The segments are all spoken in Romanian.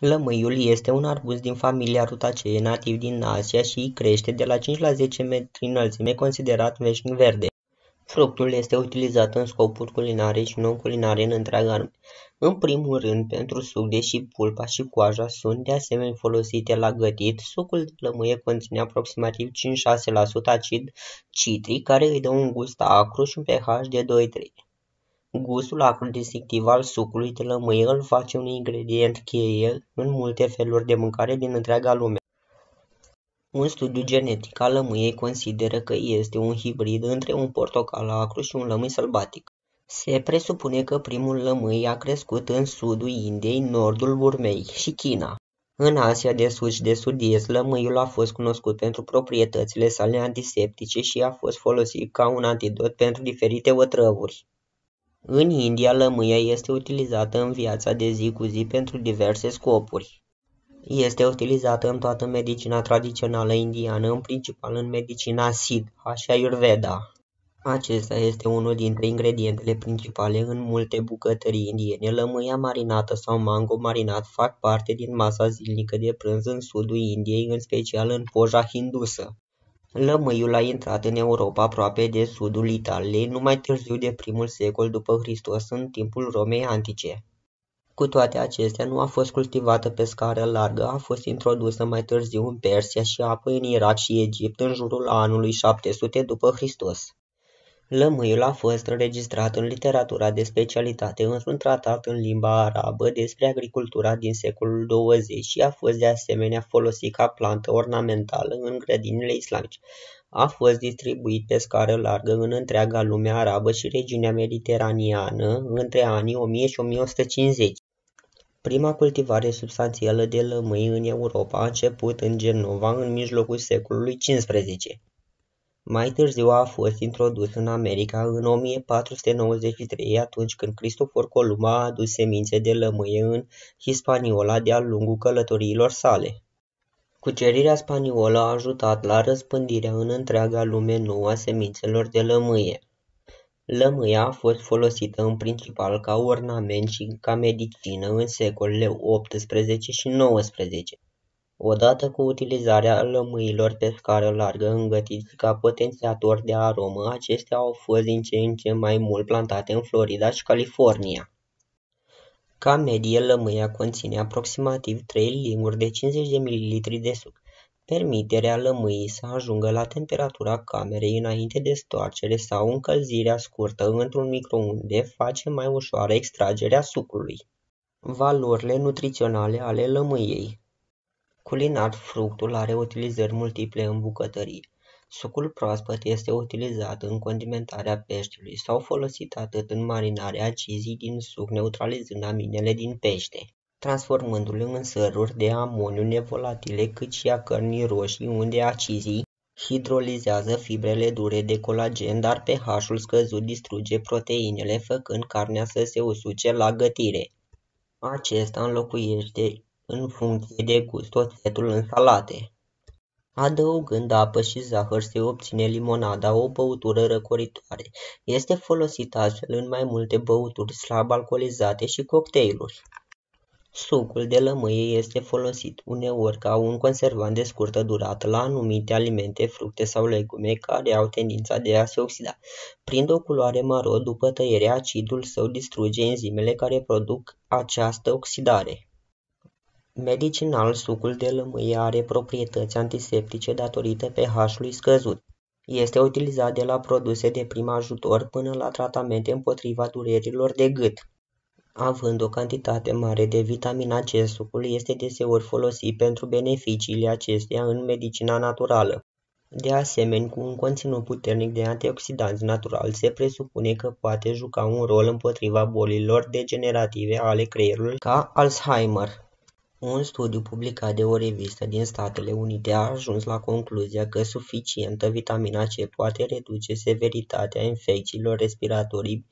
Lămâiul este un arbust din familia Rutaceae nativ din Asia și crește de la 5 la 10 metri înălțime, considerat veșnic verde. Fructul este utilizat în scopuri culinare și non-culinare în întreaga lume. În primul rând, pentru suc, deși pulpa și coaja sunt de asemenea folosite la gătit, sucul de lămâie conține aproximativ 5-6% acid citric, care îi dă un gust acru și un pH de 2-3. Gustul acru distinctiv al sucului de lămâie îl face un ingredient cheie în multe feluri de mâncare din întreaga lume. Un studiu genetic al lămâiei consideră că este un hibrid între un portocal acru și un lămâi sălbatic. Se presupune că primul lămâi a crescut în sudul Indiei, nordul Burmei și China. În Asia de Sud și de Sud-Est, lămâiul a fost cunoscut pentru proprietățile sale antiseptice și a fost folosit ca un antidot pentru diferite otrăvuri. În India, lămâia este utilizată în viața de zi cu zi pentru diverse scopuri. Este utilizată în toată medicina tradițională indiană, în principal în medicina Siddha și Ayurveda. Acesta este unul dintre ingredientele principale în multe bucătării indiene. Lămâia marinată sau mango marinat fac parte din masa zilnică de prânz în sudul Indiei, în special în poja hindusă. Lămâiul a intrat în Europa aproape de sudul Italiei numai târziu de primul secol după Hristos, în timpul Romei antice. Cu toate acestea, nu a fost cultivată pe scară largă, a fost introdusă mai târziu în Persia și apoi în Irak și Egipt în jurul anului 700 după Hristos. Lămâiul a fost înregistrat în literatura de specialitate într-un tratat în limba arabă despre agricultura din secolul 20 și a fost de asemenea folosit ca plantă ornamentală în grădinile islamice. A fost distribuit pe scară largă în întreaga lume arabă și regiunea mediteraneană între anii 1000 și 1150. Prima cultivare substanțială de lămâi în Europa a început în Genova în mijlocul secolului XV. Mai târziu a fost introdus în America în 1493, atunci când Cristofor Columb a adus semințe de lămâie în Hispaniola de-a lungul călătoriilor sale. Cucerirea spaniolă a ajutat la răspândirea în întreaga lume nouă a semințelor de lămâie. Lămâia a fost folosită în principal ca ornament și ca medicină în secolele 18 și 19. Odată cu utilizarea lămâilor pe scară largă îngătiți ca potențiatori de aromă, acestea au fost din ce în ce mai mult plantate în Florida și California. Ca medie, lămâia conține aproximativ 3 linguri de 50 de ml de suc. Permiterea lămâii să ajungă la temperatura camerei înainte de stoarcere sau încălzirea scurtă într-un microunde face mai ușoară extragerea sucului. Valorile nutriționale ale lămâiei Culinar, fructul are utilizări multiple în bucătărie. Sucul proaspăt este utilizat în condimentarea peștelui sau folosit atât în marinarea acizii din suc neutralizând aminele din pește, transformându-l în săruri de amoniu nevolatile cât și a cărnii roșii unde acizii hidrolizează fibrele dure de colagen, dar pH-ul scăzut distruge proteinele, făcând carnea să se usuce la gătire. Acesta înlocuiește în funcție de gust oțetul în salate. Adăugând apă și zahăr se obține limonada, o băutură răcoritoare. Este folosită astfel în mai multe băuturi slab alcoolizate și cocktailuri. Sucul de lămâie este folosit uneori ca un conservant de scurtă durată la anumite alimente, fructe sau legume care au tendința de a se oxida. Prin o culoare maro, după tăiere, acidul său distruge enzimele care produc această oxidare. Medicinal, sucul de lămâie are proprietăți antiseptice datorită pH-ului scăzut. Este utilizat de la produse de prim ajutor până la tratamente împotriva durerilor de gât. Având o cantitate mare de vitamina C, sucul este deseori folosit pentru beneficiile acesteia în medicina naturală. De asemenea, cu un conținut puternic de antioxidanți naturali, se presupune că poate juca un rol împotriva bolilor degenerative ale creierului ca Alzheimer. Un studiu publicat de o revistă din Statele Unite a ajuns la concluzia că suficientă vitamina C poate reduce severitatea infecțiilor respiratorii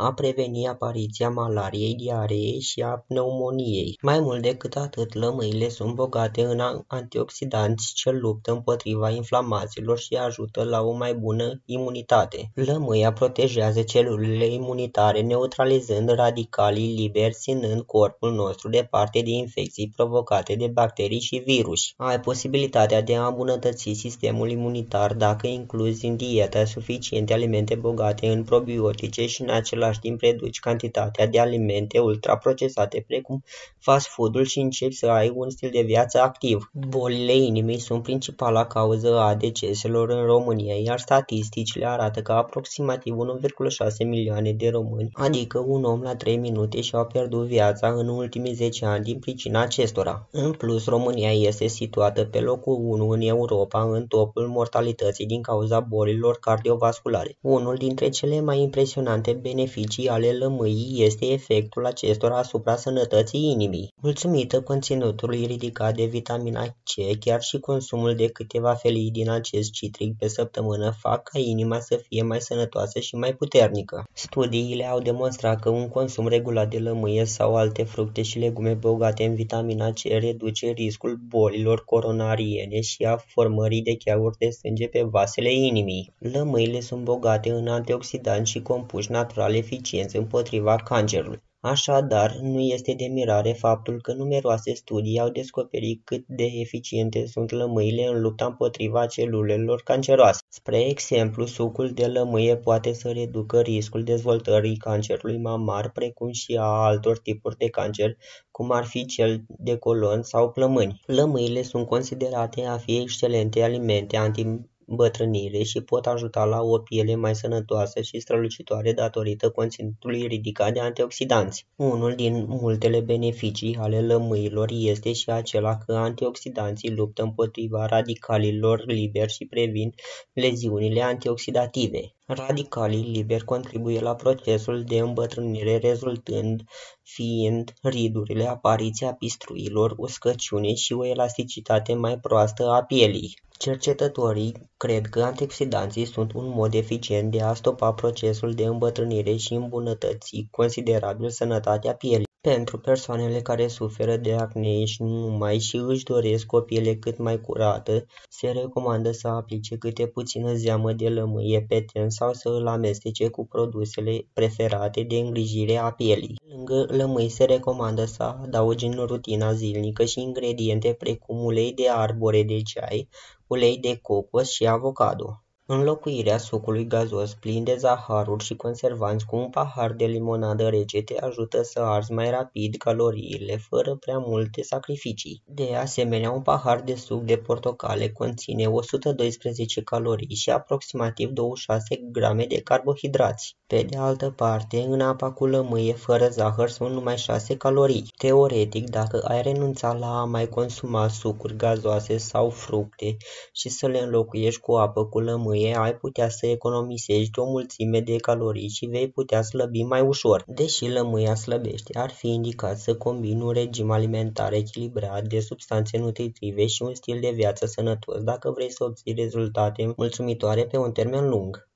a preveni apariția malariei, diareei și a pneumoniei. Mai mult decât atât, lămâile sunt bogate în antioxidanți ce luptă împotriva inflamațiilor și ajută la o mai bună imunitate. Lămâia protejează celulele imunitare, neutralizând radicalii liberi, ținând corpul nostru departe de infecții provocate de bacterii și virus. Ai posibilitatea de a îmbunătăți sistemul imunitar dacă incluzi în dieta suficiente alimente bogate în probiotice și în același timp reduci cantitatea de alimente ultraprocesate precum fast food-ul și începi să ai un stil de viață activ. Bolile inimii sunt principala cauză a deceselor în România, iar statisticile arată că aproximativ 1,6 milioane de români, adică un om la 3 minute și-au pierdut viața în ultimii 10 ani din pricina acestora. În plus, România este situată pe locul 1 în Europa în topul mortalității din cauza bolilor cardiovasculare. Unul dintre cele mai impresionante beneficii ale lămâii este efectul acestora asupra sănătății inimii. Mulțumită conținutului ridicat de vitamina C, chiar și consumul de câteva felii din acest citric pe săptămână fac ca inima să fie mai sănătoasă și mai puternică. Studiile au demonstrat că un consum regulat de lămâie sau alte fructe și legume bogate în vitamina C reduce riscul bolilor coronariene și a formării de cheaguri de sânge pe vasele inimii. Lămâile sunt bogate în antioxidanți și compuși natural eficienți împotriva cancerului. Așadar, nu este de mirare faptul că numeroase studii au descoperit cât de eficiente sunt lămâile în lupta împotriva celulelor canceroase. Spre exemplu, sucul de lămâie poate să reducă riscul dezvoltării cancerului mamar, precum și a altor tipuri de cancer, cum ar fi cel de colon sau plămâni. Lămâile sunt considerate a fi excelente alimente anti îmbătrânire și pot ajuta la o piele mai sănătoasă și strălucitoare datorită conținutului ridicat de antioxidanți. Unul din multele beneficii ale lămâilor este și acela că antioxidanții luptă împotriva radicalilor liberi și previn leziunile antioxidative. Radicalii liberi contribuie la procesul de îmbătrânire rezultând fiind ridurile, apariția pistruilor, uscăciune și o elasticitate mai proastă a pielii. Cercetătorii cred că antioxidanții sunt un mod eficient de a stopa procesul de îmbătrânire și îmbunătăți considerabil sănătatea pielii. Pentru persoanele care suferă de acne și nu numai și își doresc o piele cât mai curată, se recomandă să aplice câte puțină zeamă de lămâie pe ten sau să îl amestece cu produsele preferate de îngrijire a pielii. Lângă lămâi se recomandă să adaugi în rutina zilnică și ingrediente precum ulei de arbore de ceai, ulei de cocos și avocado. Înlocuirea sucului gazos plin de zaharuri și conservanți cu un pahar de limonadă rece te ajută să arzi mai rapid caloriile, fără prea multe sacrificii. De asemenea, un pahar de suc de portocale conține 112 calorii și aproximativ 26 grame de carbohidrați. Pe de altă parte, în apa cu lămâie fără zahăr sunt numai 6 calorii. Teoretic, dacă ai renunțat la a mai consuma sucuri gazoase sau fructe și să le înlocuiești cu apă cu lămâie, lămâie ai putea să economisești o mulțime de calorii și vei putea slăbi mai ușor. Deși lămâia slăbește, ar fi indicat să combini un regim alimentar echilibrat de substanțe nutritive și un stil de viață sănătos dacă vrei să obții rezultate mulțumitoare pe un termen lung.